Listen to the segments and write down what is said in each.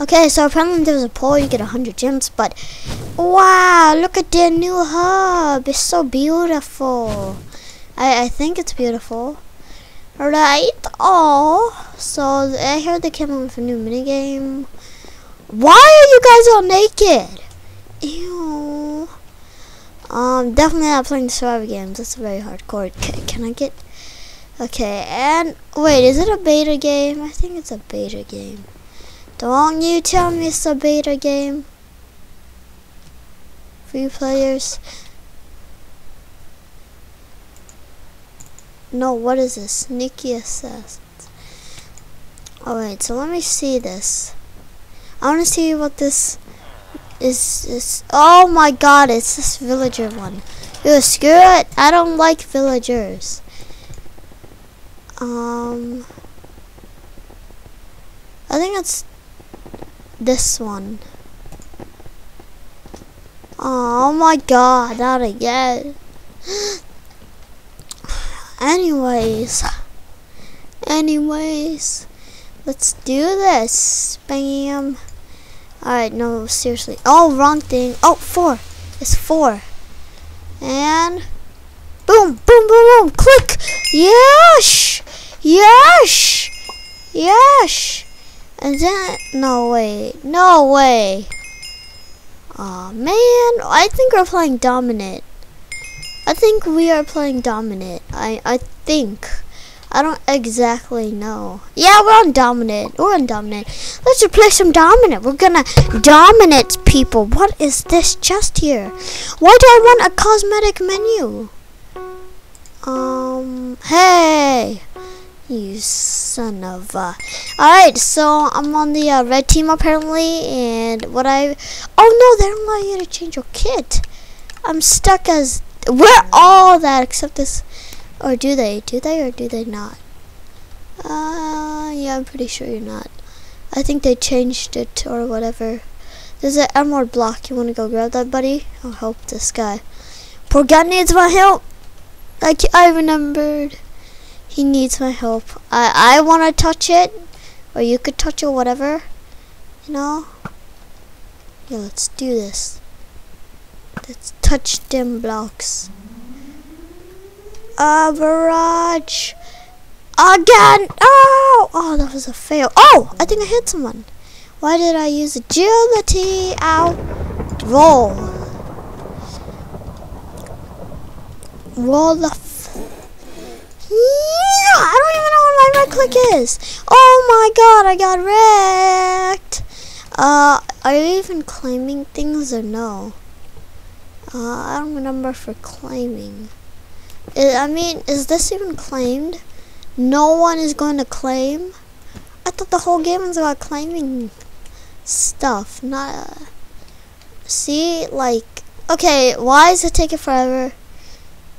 Okay, so apparently there's a poll, you get 100 gems, but wow, look at their new hub. It's so beautiful. I, I think it's beautiful. Right? Oh, so I heard they came out with a new minigame. Why are you guys all naked? Ew. Um, definitely not playing the survivor games. That's very hardcore. Can, can I get... Okay, and... Wait, is it a beta game? I think it's a beta game. Don't you tell me it's a beta game. Free players. No, what is this? Sneaky assassins. Alright, so let me see this. I want to see what this is. Is oh my god, it's this villager one. Ew, screw it. I don't like villagers. Um, I think it's this one. Oh my god, not again. Anyways. Anyways. Let's do this. Bam. Alright, no, seriously. Oh, wrong thing. Oh, four. It's four. And boom, boom, boom, boom. Click. Yes. Yes. Yes. And then, no way. No way. oh, man. I think we're playing dominant. I think we are playing dominant. I, I think. I don't exactly know. Yeah, we're on dominant. We're on dominant. Let's just play some dominant. We're gonna dominate people. What is this chest here? Why do I want a cosmetic menu? Um, hey. You son of a... Alright, so I'm on the uh, red team apparently, and what I... Oh no, they don't allow you to change your kit. I'm stuck as... We're all that except this... Or do they? Do they or do they not? Uh, yeah, I'm pretty sure you're not. I think they changed it or whatever. There's an emerald block. You want to go grab that, buddy? I'll help this guy. Poor guy needs my help. Like I remembered. He needs my help. I I want to touch it, or you could touch it, whatever. You know. Yeah, let's do this. Let's touch them blocks. A barrage. Again. Oh, oh, that was a fail. Oh, I think I hit someone. Why did I use agility? Ow. Roll. Roll the. yeah, I don't even know what my right click is. Oh my god, I got wrecked. Uh, are you even claiming things or no? Uh, I don't remember for claiming. I mean, is this even claimed? No one is going to claim? I thought the whole game was about claiming stuff, not... Uh, see, like... Okay, why is it taking forever?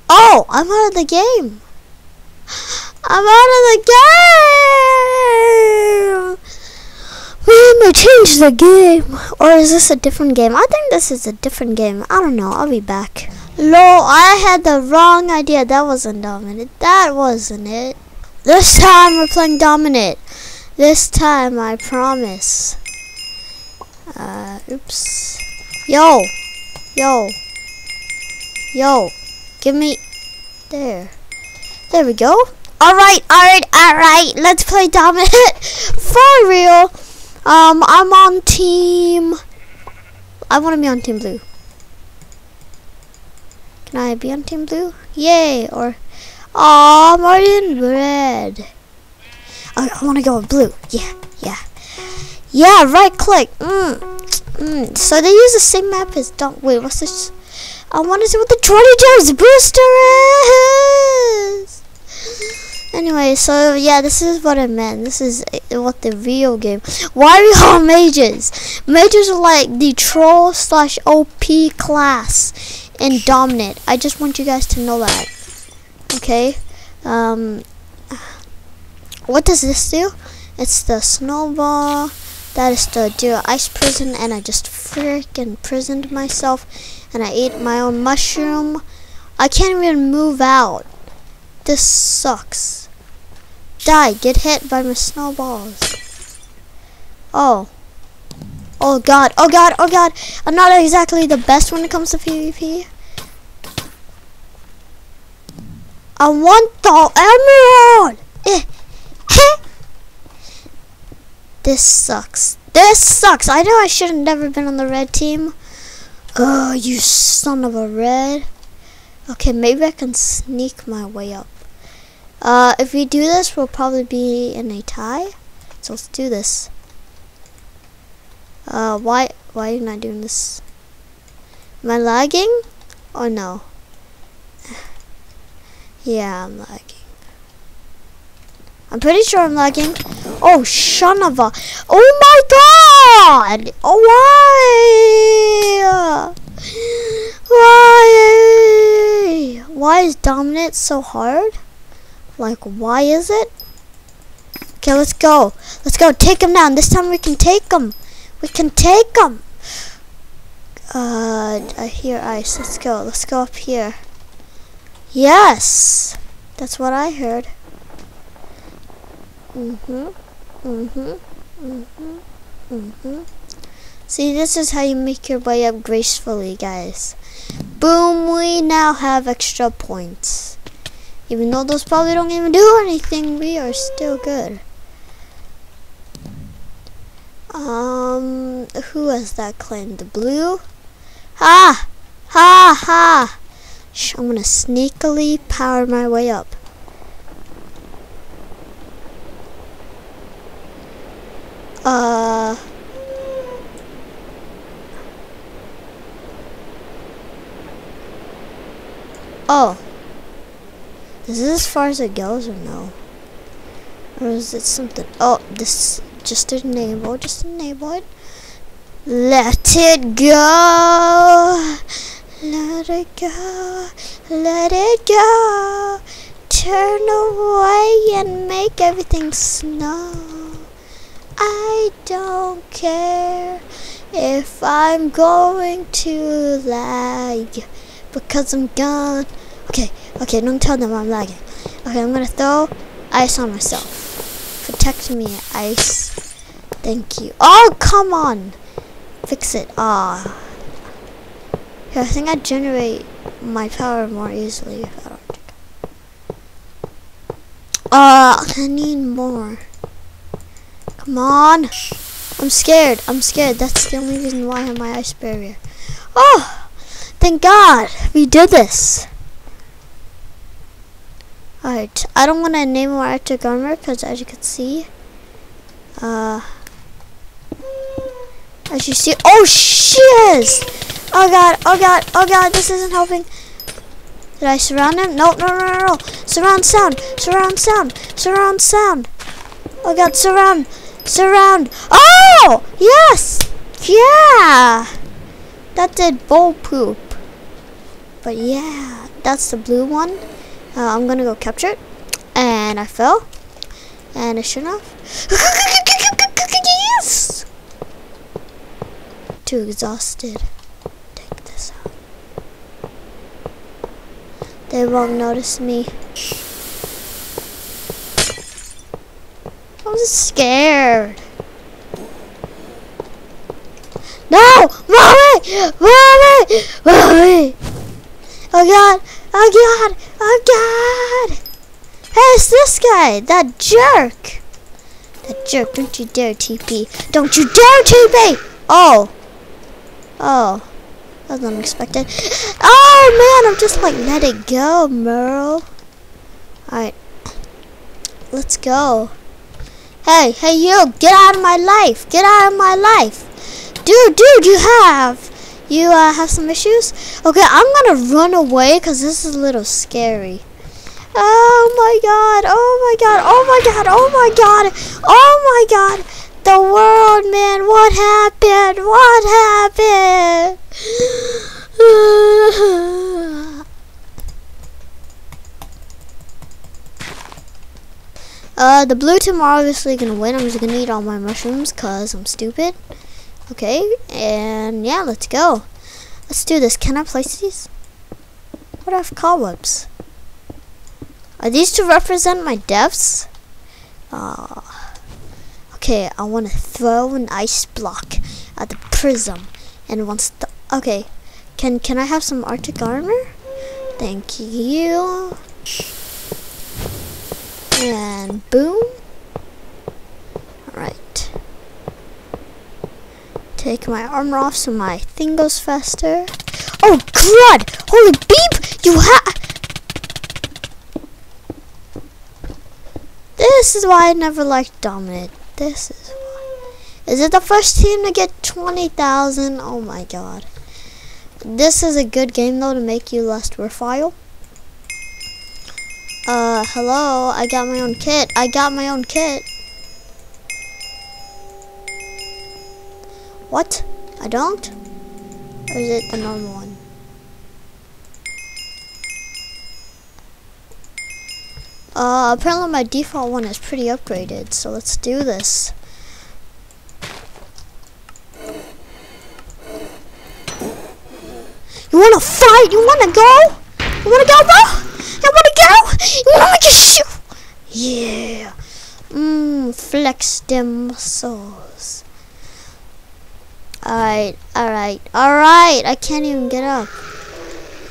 Oh, I'm out of the game. I'm out of the game. We may change the game. Or is this a different game? I think this is a different game. I don't know. I'll be back. Lol, I had the wrong idea. That wasn't dominant. That wasn't it. This time we're playing dominant. This time, I promise. Uh, oops. Yo! Yo! Yo! Give me... There. There we go. Alright, alright, alright. Let's play dominant. For real. Um, I'm on team... I want to be on team blue. Can I be on team blue? Yay! Or, oh, I'm already in red. I, I want to go with blue. Yeah, yeah. Yeah, right click. Mm, mm. So they use the same map as don't wait, what's this? I want to see what the 20 gems booster is. Anyway, so yeah, this is what I meant. This is what the real game. Why are we all mages? Mages are like the troll slash OP class and dominant. I just want you guys to know that. Okay. Um, what does this do? It's the snowball. That is the deer ice prison, and I just freaking prisoned myself, and I ate my own mushroom. I can't even move out. This sucks. Die. Get hit by my snowballs. Oh. Oh god, oh god, oh god. I'm not exactly the best when it comes to PvP. I want the emerald! This sucks. This sucks. I know I should have never been on the red team. Oh, you son of a red. Okay, maybe I can sneak my way up. Uh, if we do this, we'll probably be in a tie. So let's do this. Uh, why, why you not doing this? Am I lagging? Or no? yeah, I'm lagging. I'm pretty sure I'm lagging. Oh, son of a... Oh my god! Oh, why? Why? Why is dominant so hard? Like, why is it? Okay, let's go. Let's go. Take him down. This time we can take him. We can take him. Uh, I hear ice. Let's go. Let's go up here. Yes! That's what I heard. Mm-hmm. Mm-hmm. Mm-hmm. Mm-hmm. See, this is how you make your way up gracefully, guys. Boom, we now have extra points. Even though those probably don't even do anything, we are still good. Um, who has that claim? The blue? Ha! Ha! Ha! Shh, I'm gonna sneakily power my way up. Uh... Oh. Is this as far as it goes or no? Or is it something? Oh, this just enable, just enable it. Let it go. Let it go. Let it go. Turn away and make everything snow. I don't care if I'm going to lag because I'm gone. Okay, okay, don't tell them I'm lagging. Okay, I'm gonna throw ice on myself. Protect me, ice. Thank you. Oh, come on. Fix it. Ah. Here, I think I generate my power more easily if I don't. Uh, I need more. Come on. I'm scared. I'm scared. That's the only reason why I have my ice barrier. Oh, thank God we did this. Alright, I don't want to name my electric armor because as you can see, uh, as you see, oh shiz! Oh god, oh god, oh god, this isn't helping. Did I surround him? No, no, no, no, no. Surround sound, surround sound, surround sound. Oh god, surround, surround. Oh, yes, yeah. That did bull poop. But yeah, that's the blue one. Uh, I'm gonna go capture it. And I fell. And I shouldn't have. yes! Too exhausted. Take this out. They won't notice me. I'm scared. No! Mommy! Mommy! Mommy! Oh god! Oh god! Oh god! Hey, it's this guy! That jerk! That jerk, don't you dare TP. Don't you dare TP! Oh. Oh. That was unexpected. Oh man, I'm just like, let it go, Merle. Alright. Let's go. Hey, hey you, get out of my life. Get out of my life. Dude, dude, you have. You uh, have some issues? Okay, I'm gonna run away because this is a little scary. Oh my god, oh my god, oh my god, oh my god, oh my god. The world, man, what happened? What happened? uh, the blue team are obviously gonna win. I'm just gonna eat all my mushrooms because I'm stupid. Okay, and yeah, let's go. Let's do this. Can I place these? What have cobwebs? Are these to represent my deaths? Uh, okay, I want to throw an ice block at the prism and once the okay can can I have some arctic armor thank you and boom alright take my armor off so my thing goes faster oh crud holy beep you ha this is why I never liked Dominate this is why. is it the first team to get 20,000? Oh my god. This is a good game though to make you less worthwhile. Uh, hello, I got my own kit. I got my own kit. What? I don't? Or is it the normal one? Uh, apparently my default one is pretty upgraded, so let's do this. You wanna fight? You wanna go? You wanna go, bro? You wanna go? You wanna just shoot? Yeah. Mmm, flex them muscles. Alright, alright, alright. I can't even get up.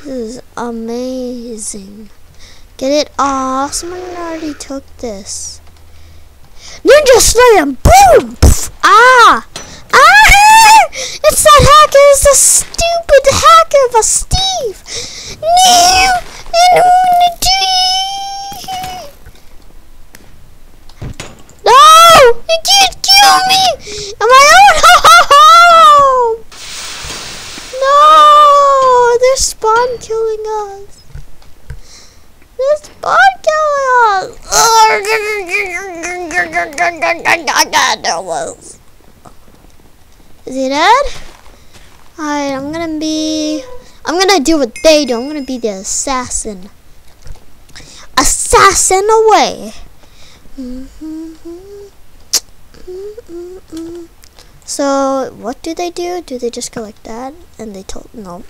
This is amazing. Get it? Aw, someone already took this. Ninja Slam! Boom! Pff, ah! Ah! It's that hacker! It's the stupid hacker of a Steve! No! I don't want to do No! You can't kill me! Am I own home? No! They're spawn killing us. They're spawn killing Is he dead? Alright, I'm gonna be... I'm gonna do what they do. I'm gonna be the assassin. Assassin away! So, what do they do? Do they just go like that? And they told... No.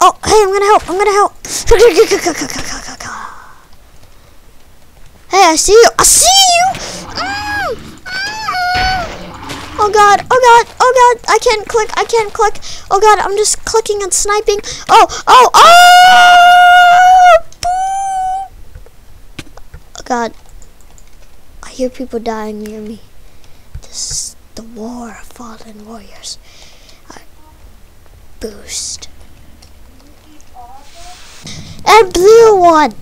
Oh, hey, I'm gonna help! I'm gonna help! Hey, I see you! I see you! Oh god, oh god, oh god, I can't click, I can't click. Oh god, I'm just clicking and sniping. Oh, oh, oh! Oh god. I hear people dying near me. This is the war of fallen warriors. Uh, boost. And blue one!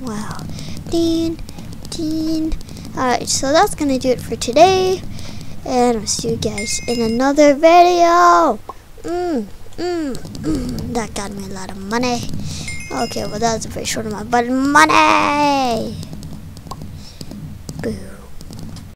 Wow. Dean, Dean. Alright, so that's gonna do it for today. And I'll see you guys in another video. Mmm, mmm, mmm. That got me a lot of money. Okay, well that was a very short amount, but money!